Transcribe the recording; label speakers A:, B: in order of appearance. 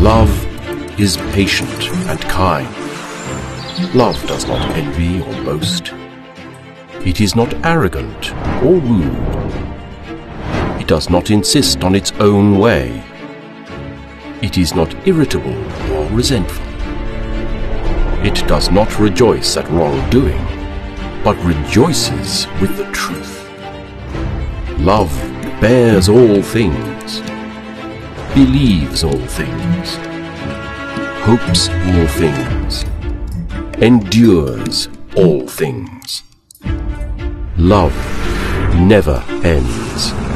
A: Love is patient and kind. Love does not envy or boast. It is not arrogant or rude. It does not insist on its own way. It is not irritable or resentful. It does not rejoice at wrongdoing, but rejoices with the truth. Love bears all things, believes all things, hopes all things, endures all things. Love never ends.